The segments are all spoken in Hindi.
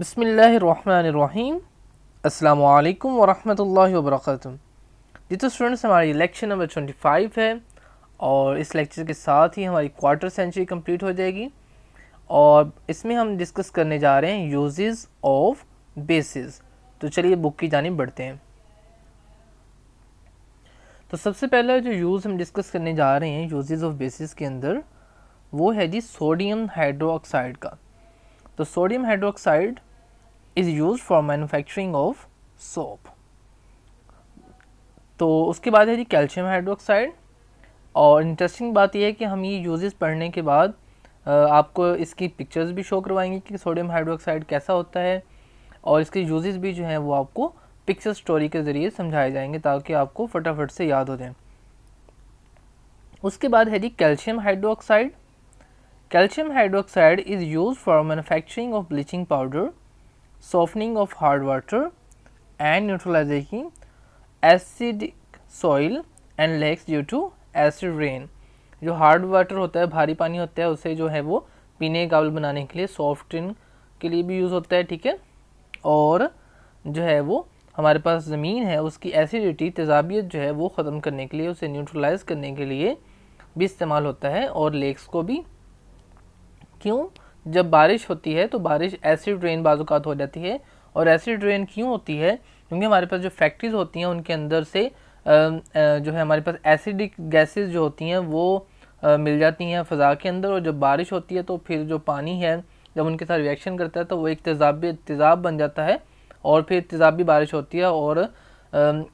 बसमीम अल्लाम वरहमल वबरक जी तो स्टूडेंट्स, हमारी लेक्चर नंबर 25 है और इस लेक्चर के साथ ही हमारी क्वार्टर सेंचुरी कंप्लीट हो जाएगी और इसमें हम डिस्कस करने जा रहे हैं यूजेस ऑफ़ बेसिस। तो चलिए बुक की जानी बढ़ते हैं। तो सबसे पहला जो यूज़ हम डिस्कस करने जा रहे हैं यूजेस ऑफ़ बेसिस के अंदर, वो है जी सोडियम हाइड्रोक्साइड का। तो sodium hydroxide is use for manufacturing of soap तो उसके बाद है जी कैल्शियम हाइड्रोक्साइड और इंटरेस्टिंग बात यह है कि हम ये यूजेस पढ़ने के बाद आपको इसकी पिक्चर्स भी शो करवाएँगे कि सोडियम हाइड्रोक्साइड कैसा होता है और इसके यूजेस भी जो हैं वो आपको पिक्चर स्टोरी के ज़रिए समझाए जाएँगे ताकि आपको फटाफट से याद हो जाए। उसके बाद है जी calcium hydroxide. Calcium hydroxide is use for manufacturing of bleaching powder softening of hard water and neutralizing acidic soil and lakes due to acid rain. जो हार्ड वाटर होता है, भारी पानी होता है, उसे जो है वो पीने के काबिल बनाने के लिए सॉफ्ट ड्रिंक के लिए भी यूज़ होता है, ठीक है? और जो है वो हमारे पास ज़मीन है, उसकी एसिडिटी तेज़ाबियत जो है वो ख़त्म करने के लिए, उसे न्यूट्रलाइज करने के लिए भी इस्तेमाल होता है और लेक्स को भी। क्यों? जब बारिश होती है तो बारिश एसिड रेन बाज़ात हो जाती है। और एसिड रेन क्यों होती है? क्योंकि हमारे पास जो फैक्ट्रीज होती हैं, उनके अंदर से जो है हमारे पास एसिडिक गैसेस जो होती हैं, वो मिल जाती हैं फ़ज़ा के अंदर। और जब बारिश होती है तो फिर जो पानी है, जब उनके साथ रिएक्शन करता है तो वो एक तेज़ाबी, तेज़ाब बन जाता है। और फिर तेज़ाबी बारिश होती है। और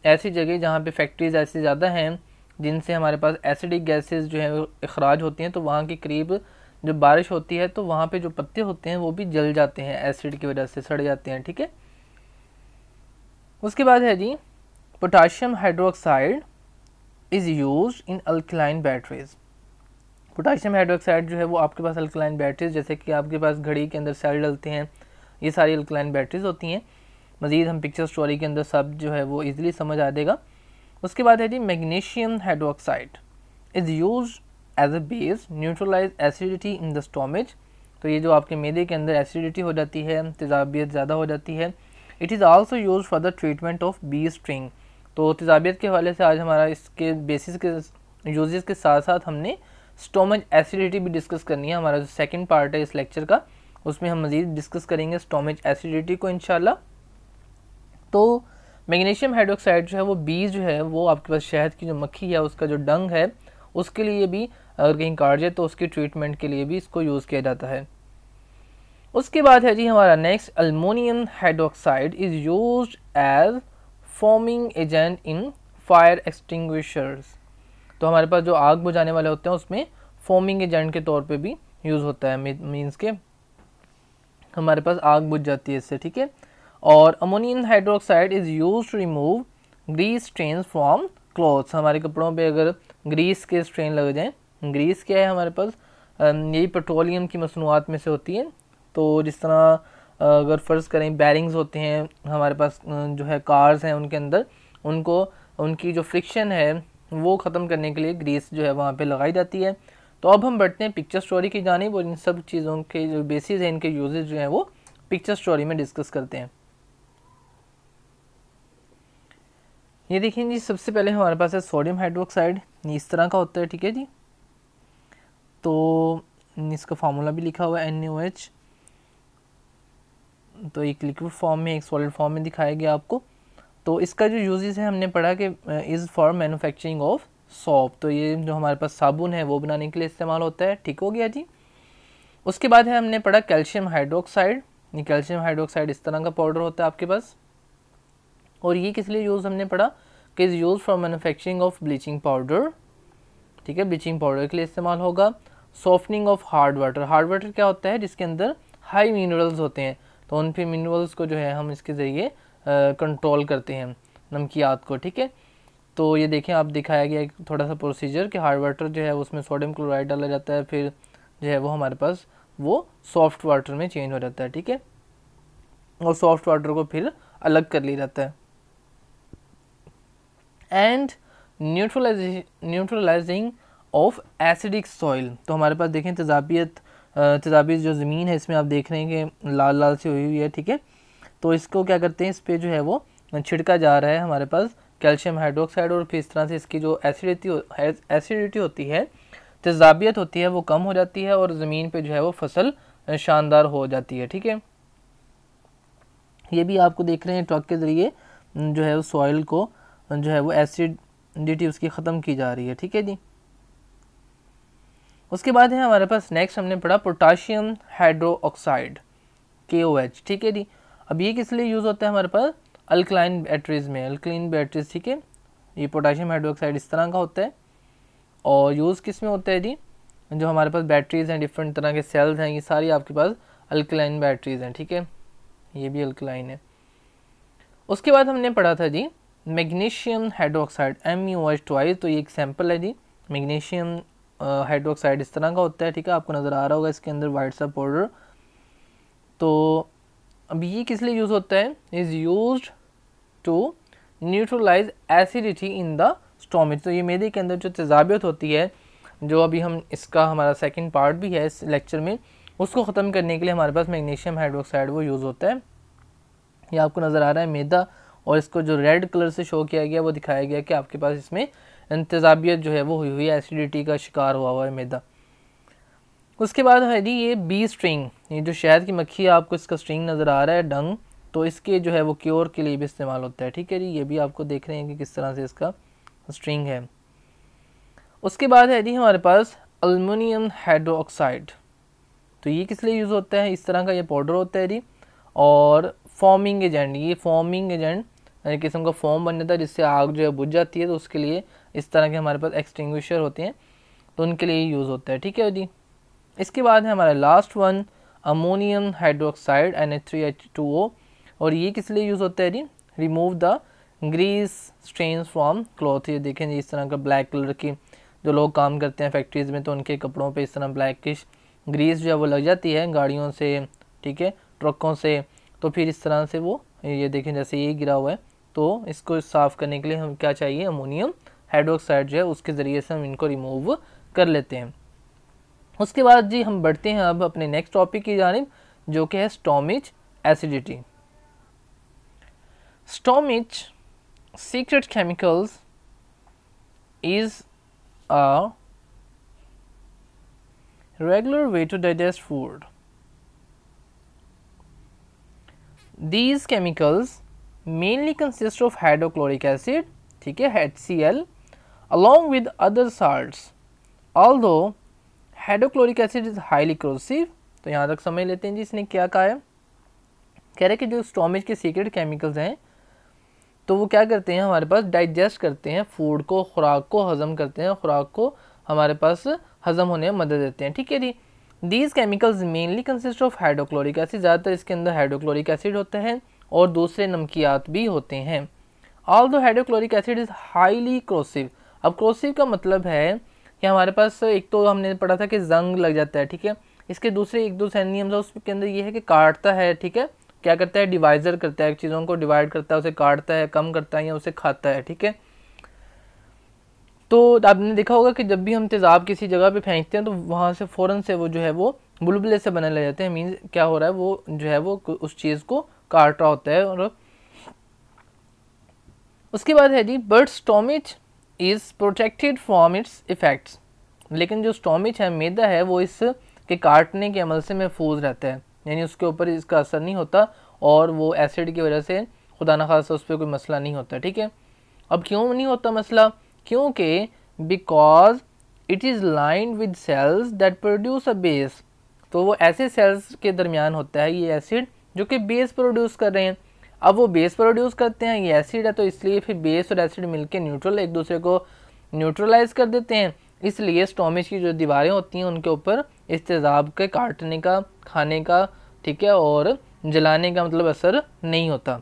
ऐसी जगह जहाँ पे फैक्ट्रीज़ ऐसी ज़्यादा हैं, जिनसे हमारे पास एसिडिक गैसेस जो है अखराज होती हैं तो वहाँ के करीब जब बारिश होती है तो वहाँ पे जो पत्ते होते हैं वो भी जल जाते हैं एसिड की वजह से सड़ जाते हैं, ठीक है? उसके बाद है जी potassium hydroxide is use in alkaline batteries potassium hydroxide जो है वो आपके पास अल्कलाइन बैटरीज जैसे कि आपके पास घड़ी के अंदर सेल डलते हैं, ये सारी अल्कलाइन बैटरीज होती हैं। मज़ीद हम पिक्चर स्टोरी के अंदर सब जो है वो ईज़िली समझ आ देगा उसके बाद है जी magnesium hydroxide is use as a base neutralise acidity in the stomach तो ये जो आपके मैदे के अंदर एसिडिटी हो जाती है, तेज़ाबियत ज़्यादा हो जाती है। It is also use for the treatment of bee string तो तेज़ाबियत के हवाले से आज हमारा इसके बेसिस के यूजेस के साथ साथ हमने स्टोमज एसिडिटी भी डिस्कस करनी है। हमारा जो सेकेंड पार्ट है इस लेक्चर का, उसमें हम मज़ीद डिस्कस करेंगे स्टोमज एसिडिटी को इनशाला तो मैग्नीशियम हाइड्रोक्साइड जो है, वो बीज जो है, वो आपके पास शहद की जो मक्खी है उसका जो डंग है, उसके लिए भी अगर कहीं काट जाए तो उसकी ट्रीटमेंट के लिए भी इसको यूज़ किया जाता है। उसके बाद है जी हमारा next aluminium hydroxide is use as forming agent in fire extinguishers तो हमारे पास जो आग बुझाने वाले होते हैं, उसमें फॉर्मिंग एजेंट के तौर पे भी यूज़ होता है मीन्स के। हमारे पास आग बुझ जाती है इससे, ठीक है? और ammonium hydroxide is use to remove grease strain from clothes हमारे कपड़ों पे अगर ग्रीस के स्ट्रेन लग जाएँ ग्रीस क्या है हमारे पास। यही पेट्रोलियम की मसनूआत में से होती है। तो जिस तरह अगर फ़र्ज़ करें, बैरिंग्स होते हैं हमारे पास जो है कार्स हैं उनके अंदर, उनको, उनकी जो फ्रिक्शन है, वो ख़त्म करने के लिए ग्रीस जो है वहाँ पे लगाई जाती है। तो अब हम बढ़ते हैं पिक्चर स्टोरी की जानब और इन सब चीज़ों के जो बेसिस हैं, इनके यूजेज जो हैं, वो पिक्चर स्टोरी में डिस्कस करते हैं। ये देखिए जी, सबसे पहले हमारे पास है सोडियम हाइड्रोक्साइड इस तरह का होता है, ठीक है जी? तो इसका फार्मूला भी लिखा हुआ है एन यू एच तो एक लिक्विड फॉर्म में, एक सॉलिड फॉर्म में दिखाया गया आपको। तो इसका जो यूजेस है, हमने पढ़ा कि is for manufacturing of soap तो ये जो हमारे पास साबुन है, वो बनाने के लिए इस्तेमाल होता है। ठीक हो गया जी? उसके बाद है, हमने पढ़ा कैल्शियम हाइड्रोक्साइड ये कैल्शियम हाइड्रोक्साइड इस तरह का पाउडर होता है आपके पास। और ये किस लिए यूज़ हमने पढ़ा? कि is use for manufacturing of bleaching powder ठीक है ब्लीचिंग पाउडर के लिए इस्तेमाल होगा। Softening of hard water hard water क्या होता है? जिसके अंदर हाई मिनरल्स होते हैं। तो उन फिर मिनरल्स को जो है, हम इसके ज़रिए कंट्रोल करते हैं, नमकियात को, ठीक है? तो ये देखें, आप दिखाया गया एक थोड़ा सा प्रोसीजर कि हार्ड वाटर जो है, उसमें सोडियम क्लोराइड डाला जाता है, फिर जो है वो हमारे पास वो सॉफ्ट वाटर में चेंज हो जाता है, ठीक है? और सॉफ्ट वाटर को फिर अलग कर लिया जाता है। And neutralise neutralising of acidic soil तो हमारे पास देखें तजाबियत तेजाबी जो ज़मीन है, इसमें आप देख रहे हैं कि लाल लाल सी हुई हुई है, ठीक है? तो इसको क्या करते हैं? इस पर जो है वो छिड़का जा रहा है हमारे पास कैल्शियम हाइड्रोक्साइड और फिर इस तरह से इसकी जो एसिडिटी एसिडिटी होती है, तेजाबियत होती है, वो कम हो जाती है और ज़मीन पे जो है वो फ़सल शानदार हो जाती है, ठीक है? ये भी आपको देख रहे हैं ट्रक के ज़रिए, जो है वो सॉइल को, जो है वो एसिडिटी उसकी ख़त्म की जा रही है, ठीक है जी? उसके बाद है हमारे पास नेक्स्ट हमने पढ़ा पोटाशियम हाइड्रो ऑक्साइड के ओ एच ठीक है जी? अब ये किस लिए यूज़ होता है हमारे पास? अल्कलाइन बैटरीज में। अल्कलाइन बैटरीज ठीक है? ये पोटाशियम हाइड्रोक्साइड इस तरह का होता है। और यूज़ किसमें होता है जी? जो हमारे पास बैटरीज हैं डिफरेंट तरह के सेल्स हैं, ये सारी आपके पास अल्कलाइन बैटरीज हैं, ठीक है? ये भी अल्कलाइन है। उसके बाद हमने पढ़ा था जी magnesium hydroxide M U H twice तो ये एक सैंपल है जी मैग्नीशियम हाइड्रोक्साइड इस तरह का होता है, ठीक है? आपको नज़र आ रहा होगा इसके अंदर वाइट सा पाउडर तो अब ये किस लिए यूज़ होता है? Is use to neutralise acidity in the stomach तो ये मेदे के अंदर जो तेजाबियत होती है, जो अभी हम इसका हमारा सेकंड पार्ट भी है इस लेक्चर में, उसको ख़त्म करने के लिए हमारे पास मैग्नीशियम हाइड्रोक्साइड वो यूज़ होता है। ये आपको नज़र आ रहा है मैदा, और इसको जो रेड कलर से शो किया गया, वो दिखाया गया कि आपके पास इसमें इंतजाबियत जो है वो हुई हुई है एसिडिटी का शिकार हुआ हुआ है मैदा। उसके बाद है जी ये बी स्ट्रिंग ये जो शहद की मक्खी है आपको इसका स्ट्रिंग नज़र आ रहा है डंग तो इसके जो है वो क्योर के लिए भी इस्तेमाल होता है, ठीक है जी? ये भी आपको देख रहे हैं कि किस तरह से इसका स्ट्रिंग है। उसके बाद है जी हमारे पास अलमिनियम हाइड्रोक्साइड तो ये किस लिए यूज़ होता है? इस तरह का ये पाउडर होता है जी, और फॉर्मिंग एजेंट ये फॉर्मिंग एजेंट यानी किस्म का फॉर्म बन जाता है जिससे आग जो है बुझ जाती है तो उसके लिए इस तरह के हमारे पास एक्सटिंग्विशर होते हैं तो उनके लिए यूज़ होता है। ठीक है जी? इसके बाद है हमारा last one ammonium hydroxide N H three H two O और ये किस लिए यूज़ होता है जी? Remove the grease stains from cloth ये देखें जी, इस तरह का ब्लैक कलर की जो लोग काम करते हैं फैक्ट्रीज़ में तो उनके कपड़ों पे इस तरह ब्लैकिश ग्रीस जो है वो लग जाती है गाड़ियों से, ठीक है ट्रकों से। तो फिर इस तरह से वो, ये देखें जैसे ये गिरा हुआ है तो इसको साफ़ करने के लिए हम क्या चाहिए? अमोनियम हाइड्रोक्साइड जो है उसके ज़रिए से हम इनको रिमूव कर लेते हैं। उसके बाद जी हम बढ़ते हैं अब अपने नेक्स्ट टॉपिक की जानब जो कि है stomach acidity stomach secrete chemicals is a regular way to digest food These chemicals mainly consist of hydrochloric acid, ठीक है HCl, along with other salts. Although hydrochloric acid is highly corrosive, तो यहाँ तक समझ लेते हैं जी इसने क्या कहा है। कह रहे कि जो स्टोमेज के सीक्रेट केमिकल्स हैं तो वो क्या करते हैं हमारे पास डाइजेस्ट करते हैं फ़ूड को खुराक को हज़म करते हैं खुराक को हमारे पास हज़म होने में मदद देते हैं। ठीक है जी? These chemicals mainly consist of hydrochloric acid ज़्यादातर इसके अंदर हाइड्रोक्लोरिक एसिड होते हैं और दूसरे नमकियात भी होते हैं। Although hydrochloric acid is highly corrosive अब क्रोसिव का मतलब है कि हमारे पास एक तो हमने पढ़ा था कि जंग लग जाता है, ठीक है? इसके दूसरे एक दो सैनियम्स है, उसके अंदर ये है कि काटता है, ठीक है? क्या करता है? डिवाइज़र करता है, चीज़ों को डिवाइड करता है, उसे काटता है, कम करता है या उसे खाता है, ठीक है? तो आपने देखा होगा कि जब भी हम तेज़ाब किसी जगह पे फेंकते हैं तो वहाँ से फ़ौरन से वो जो है, वो बुलबुले से बनने लग जाते हैं। मीन्स क्या हो रहा है, वो जो है, वो उस चीज़ को काट रहा होता है और उसके बाद है जी, but stomach is protected from its effects लेकिन जो स्टोमिच है, मैदा है, वो इस के काटने के अमल से महफूज रहता है। यानी उसके ऊपर इसका असर नहीं होता और वो एसिड की वजह से खुदा न खासा उस पर कोई मसला नहीं होता, ठीक है? अब क्यों नहीं होता मसला? क्योंकि because it is line with cells that produce a base तो वो ऐसे सेल्स के दरमियान होता है, ये एसिड जो कि बेस प्रोड्यूस कर रहे हैं। अब वो बेस प्रोड्यूस करते हैं, ये एसिड है तो इसलिए फिर बेस और एसिड मिलके न्यूट्रल एक दूसरे को न्यूट्रलाइज कर देते हैं। इसलिए स्टोमिच की जो दीवारें होती हैं, उनके ऊपर इस तेज़ाब के काटने का, खाने का, ठीक है, और जलाने का मतलब असर नहीं होता।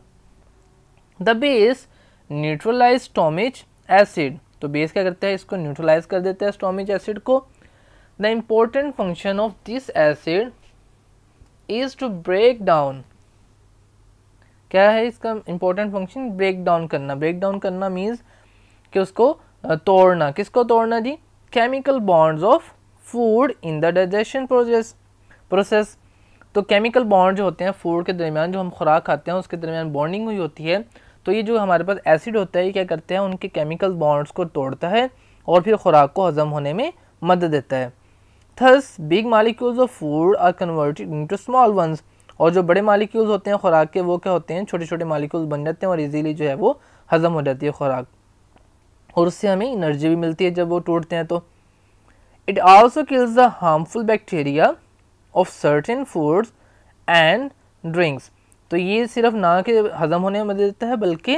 The base neutralise stomach acid तो बेस क्या करता है? इसको न्यूट्रलाइज कर देता है स्टोमिक एसिड को। The important function of this acid is to break down क्या है इसका इंपॉर्टेंट फ़ंक्शन ब्रेक डाउन करना। ब्रेक डाउन करना मीन्स कि उसको तोड़ना। किसको तोड़ना जी? Chemical bonds of food in the digestion process process तो केमिकल बॉन्ड जो होते हैं फ़ूड के दरमियान जो हम खुराक खाते हैं, उसके दरमियान बॉन्डिंग हुई होती है। तो ये जो हमारे पास एसिड होता है, ये क्या करते हैं? उनके केमिकल बॉन्ड्स को तोड़ता है और फिर खुराक को हजम होने में मदद देता है। Thus big molecules of food are converted into small ones और जो बड़े मालिक्यूल्स होते हैं खुराक के, वो क्या होते हैं? छोटे छोटे मालिक्यूल्स बन जाते हैं और इजीली जो है वो हजम हो जाती है खुराक। और उससे हमें एनर्जी भी मिलती है जब वो टूटते हैं तो। It also kills the harmful bacteria of certain foods and drinks तो ये सिर्फ़ ना के हज़म होने में मदद देता है, बल्कि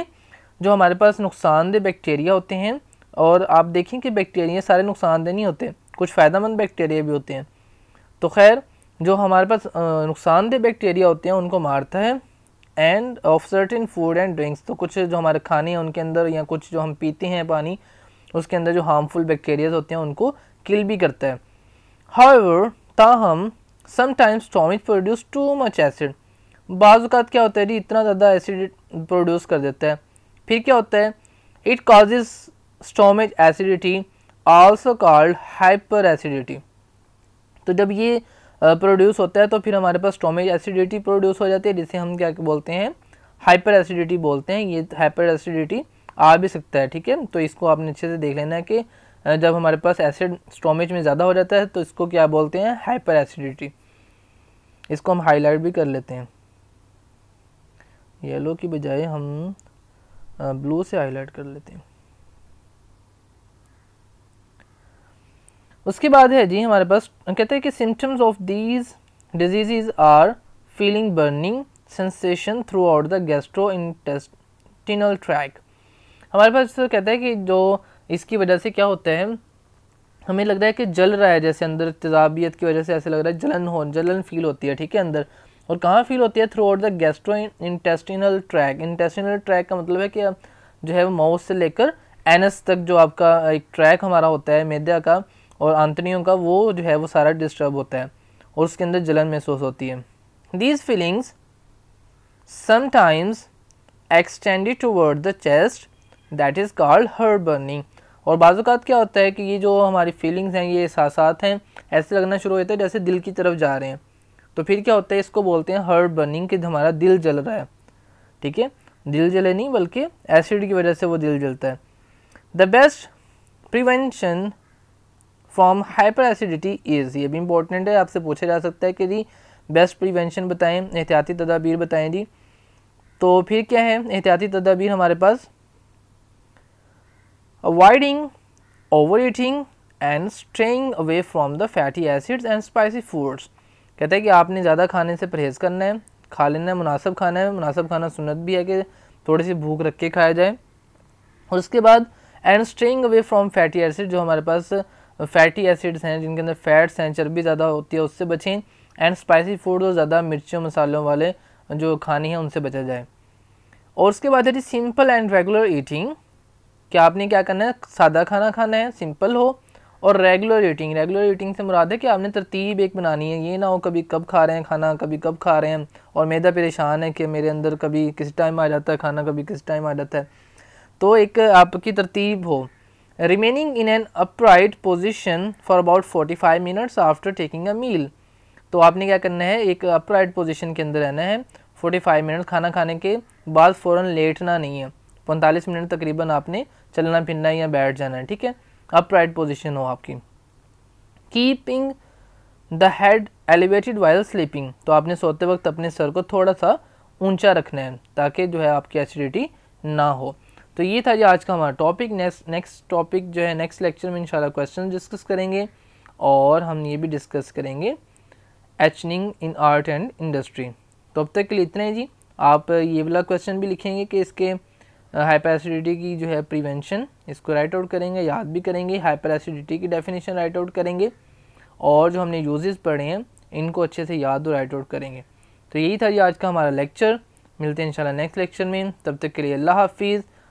जो हमारे पास नुकसानदेह बैक्टीरिया होते हैं, और आप देखें कि बैक्टीरिया सारे नुकसानदेह नहीं होते, कुछ फ़ायदेमंद बैक्टीरिया भी होते हैं। तो खैर जो हमारे पास नुकसानदेह बैक्टीरिया होते हैं, उनको मारता है। And of certain food and drinks तो कुछ जो हमारे खाने हैं, उनके अंदर या कुछ जो हम पीते हैं पानी, उसके अंदर जो हार्मफुल बैक्टीरियाज होते हैं, उनको किल भी करता है। हाउएवर ताहम sometimes stomach produce too much acid बाज़ात क्या होता है जी? इतना ज़्यादा एसिड प्रोड्यूस कर देता है। फिर क्या होता है? It causes stomach acidity also called hyper acidity तो जब ये प्रोड्यूस होता है तो फिर हमारे पास स्टोमेज एसिडिटी प्रोड्यूस हो जाती है, जिसे हम क्या बोलते हैं हाइपर एसिडिटी बोलते हैं। ये हाइपर एसिडिटी आ भी सकता है, ठीक है? तो इसको आपने अच्छे से देख लेना है कि जब हमारे पास एसिड स्टोमेज में ज़्यादा हो जाता है तो इसको क्या बोलते हैं हाइपर एसिडिटी इसको हम हाईलाइट भी कर लेते हैं। येलो की बजाय हम ब्लू से हाईलाइट कर लेते हैं। उसके बाद है जी हमारे पास, कहते हैं कि symptoms of these disease are feeling burning sensation throughout the gastrointestinal tract हमारे पास तो कहता है कि जो इसकी वजह से क्या होता है, हमें लग रहा है कि जल रहा है जैसे अंदर, तेजाबियत की वजह से ऐसे लग रहा है जलन हो, जलन फील होती है, ठीक है, अंदर। और कहाँ फील होती है? Throughout the gastrointestinal tract intestinal tract का मतलब है कि जो है वो माउथ से लेकर एनस तक जो आपका एक ट्रैक हमारा होता है, मैदा का और आंतड़ियों का वो जो है, वो सारा डिस्टर्ब होता है और उसके अंदर जलन महसूस होती है। These feelings sometimes extended toward the chest that is called heart burning और बाज़ात क्या होता है कि ये जो हमारी फीलिंग्स हैं, ये एहसास हैं, ऐसे लगना शुरू होते हैं जैसे दिल की तरफ़ जा रहे हैं। तो फिर क्या होता है, इसको बोलते हैं हर्ट बर्निंग कि हमारा दिल जल रहा है। ठीक है? दिल जले नहीं, बल्कि एसिड की वजह से वो दिल जलता है। The best prevention from hyper acidity is ये भी इंपॉर्टेंट है, आपसे पूछा जा सकता है कि जी बेस्ट प्रिवेंशन बताएँ, एहतियाती तदाबीर बताएँ जी। तो फिर क्या है, एहतियाती तदाबीर हमारे पास? Avoiding over eating and straying away from the fatty acids and spicy foods कहते हैं कि आपने ज़्यादा खाने से परहेज़ करना है, खा लेना है, मुनासब खाना है, मुनासब खाना सुनत भी है कि थोड़ी सी भूख रख के खाया जाए। और उसके बाद and straying away from fatty acid जो हमारे पास फैटी एसिड्स हैं, जिनके अंदर फैट्स हैं, चर्बी ज़्यादा होती है, उससे बचें एंड स्पाइसी फ़ूड और ज़्यादा मिर्चों, मसालों वाले जो खाने हैं, उनसे बचा जाए। और उसके बाद है जी सिंपल एंड रेगुलर ईटिंग क्या आपने क्या करना है? सादा खाना खाना है सिंपल हो, और रेगुलर ईटिंग रेगुलर ईटिंग से मुराद है कि आपने तरतीब एक बनानी है। ये ना हो कभी कब खा रहे हैं खाना, कभी कब खा रहे हैं, और मैदा परेशान है कि मेरे अंदर कभी किस टाइम आ जाता है खाना, कभी किस टाइम आ जाता है। तो एक आपकी तरतीब हो। Remaining in an upright position for about forty five minutes after taking a meal तो आपने क्या करना है? एक अपराइट पोजिशन के अंदर रहना है। फोर्टी फाइव मिनट खाना खाने के बाद फ़ौरन लेटना नहीं है। पैंतालीस मिनट तकरीबन आपने चलना, फिरना या बैठ जाना है, ठीक है? अपराइट पोजिशन हो आपकी। Keeping the head elevated while sleeping तो आपने सोते वक्त अपने सर को थोड़ा सा ऊँचा रखना है ताकि जो है आपकी एसिडिटी ना हो। तो ये था जी आज का हमारा टॉपिक नेक्स्ट नेक्स्ट टॉपिक जो है नेक्स्ट लेक्चर में इंशाल्लाह क्वेश्चन डिस्कस करेंगे और हम ये भी डिस्कस करेंगे etching in art and industry तो अब तक के लिए इतना ही जी. आप ये वाला क्वेश्चन भी लिखेंगे कि इसके हाइपर एसिडिटी की जो है प्रिवेंशन इसको राइट आउट करेंगे, याद भी करेंगे हाइपर एसिडिटी की डेफिनेशन राइट आउट करेंगे और जो हमने यूजेस पढ़े हैं, इनको अच्छे से याद और राइट आउट करेंगे. तो यही था जी आज का हमारा लेक्चर मिलते हैं इंशाल्लाह नेक्स्ट लेक्चर में. तब तक के लिए अल्लाह हाफिज़.